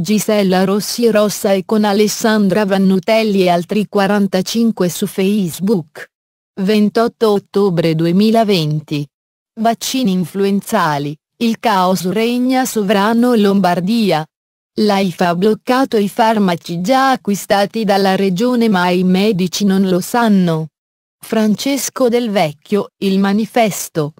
Gisella Rossi Rossa e con Alessandra Vannutelli e altri 45 su Facebook. 28 ottobre 2020. Vaccini influenzali, il caos regna sovrano Lombardia. L'AIFA ha bloccato i farmaci già acquistati dalla regione ma i medici non lo sanno. Francesco Del Vecchio, il manifesto.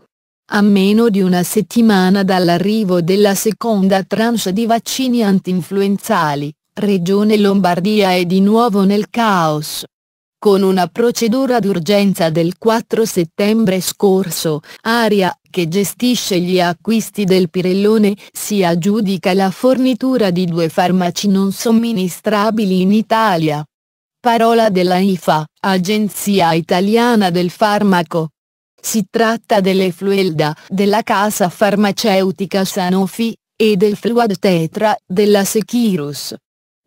A meno di una settimana dall'arrivo della seconda tranche di vaccini antinfluenzali, Regione Lombardia è di nuovo nel caos. Con una procedura d'urgenza del 4 settembre scorso, Aria, che gestisce gli acquisti del Pirellone, si aggiudica la fornitura di due farmaci non somministrabili in Italia. Parola della IFA, Agenzia Italiana del Farmaco. Si tratta delle Fluelda, della casa farmaceutica Sanofi, e del Fluad Tetra, della Seqirus.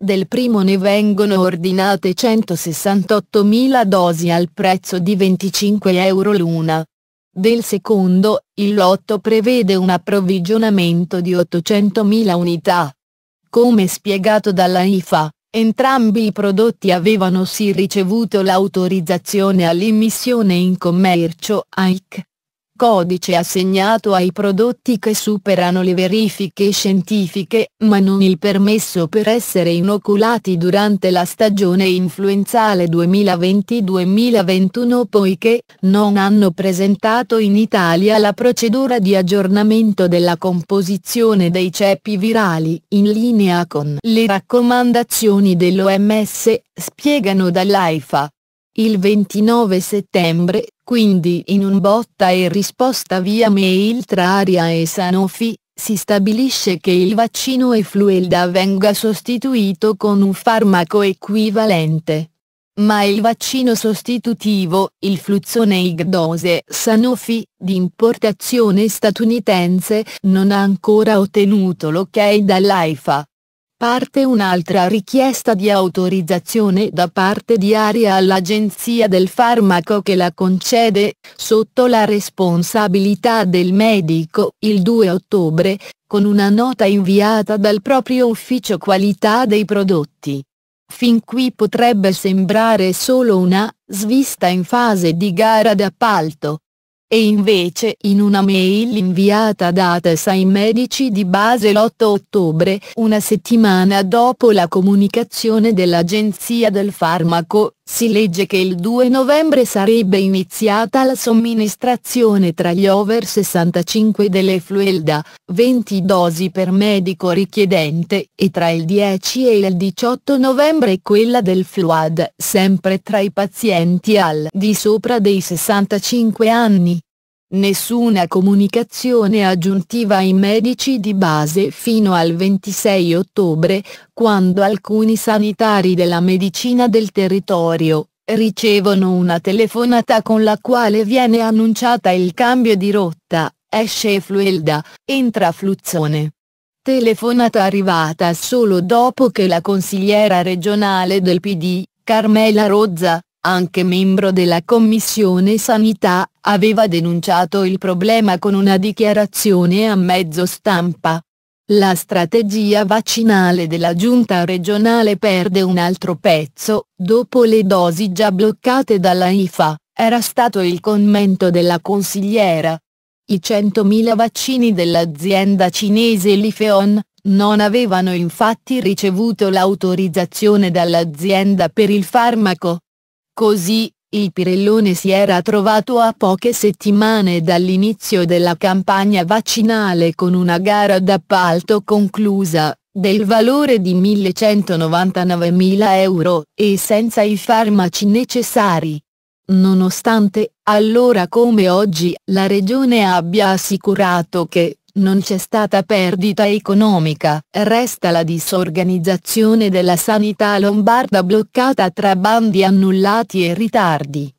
Del primo ne vengono ordinate 168.000 dosi al prezzo di 25 euro l'una. Del secondo, il lotto prevede un approvvigionamento di 800.000 unità. Come spiegato dalla IFA, Entrambi i prodotti avevano sì ricevuto l'autorizzazione all'immissione in commercio AIC, codice assegnato ai prodotti che superano le verifiche scientifiche, ma non il permesso per essere inoculati durante la stagione influenzale 2020-2021 poiché non hanno presentato in Italia la procedura di aggiornamento della composizione dei ceppi virali in linea con le raccomandazioni dell'OMS, spiegano dall'AIFA. Il 29 settembre, quindi in un botta e risposta via mail tra Aria e Sanofi, si stabilisce che il vaccino Efluelda venga sostituito con un farmaco equivalente. Ma il vaccino sostitutivo, il Fluzzone Igdose Sanofi, di importazione statunitense, non ha ancora ottenuto l'ok dall'AIFA parte un'altra richiesta di autorizzazione da parte di Aria all'Agenzia del Farmaco che la concede, sotto la responsabilità del medico, il 2 ottobre, con una nota inviata dal proprio ufficio qualità dei prodotti. Fin qui potrebbe sembrare solo una svista in fase di gara d'appalto, e invece in una mail inviata da ATES ai medici di base l'8 ottobre, una settimana dopo la comunicazione dell'Agenzia del Farmaco, si legge che il 2 novembre sarebbe iniziata la somministrazione tra gli over 65 delle Fluelda, 20 dosi per medico richiedente, e tra il 10 e il 18 novembre quella del Fluad, sempre tra i pazienti al di sopra dei 65 anni. Nessuna comunicazione aggiuntiva ai medici di base fino al 26 ottobre, quando alcuni sanitari della medicina del territorio, ricevono una telefonata con la quale viene annunciata il cambio di rotta, esce Fluelda, entra Fluzzone. Telefonata arrivata solo dopo che la consigliera regionale del PD, Carmela Rozza, anche membro della Commissione Sanità, aveva denunciato il problema con una dichiarazione a mezzo stampa. La strategia vaccinale della giunta regionale perde un altro pezzo, dopo le dosi già bloccate dalla IFA, era stato il commento della consigliera. I 100.000 vaccini dell'azienda cinese Lifeon, non avevano infatti ricevuto l'autorizzazione dall'azienda per il farmaco, Così, il Pirellone si era trovato a poche settimane dall'inizio della campagna vaccinale con una gara d'appalto conclusa, del valore di 1.199.000 euro, e senza i farmaci necessari. Nonostante, allora come oggi, la Regione abbia assicurato che, non c'è stata perdita economica, resta la disorganizzazione della sanità lombarda bloccata tra bandi annullati e ritardi.